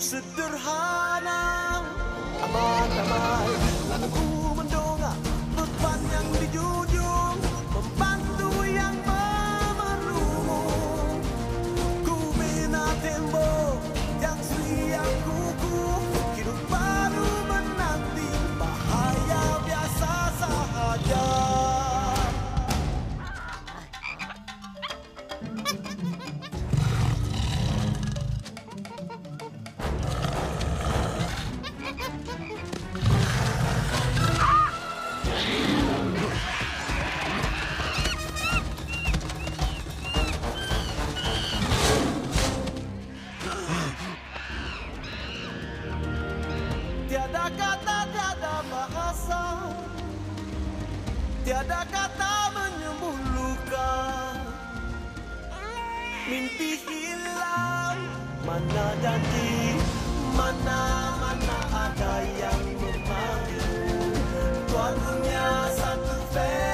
سد أنا أمان أمان لا تكون Tiada kata, tiada bahasa. Tiada kata menyembuh luka. Mimpi hilang. Mana janji? Mana, mana ada yang memanggil? Tuan dunia satu fair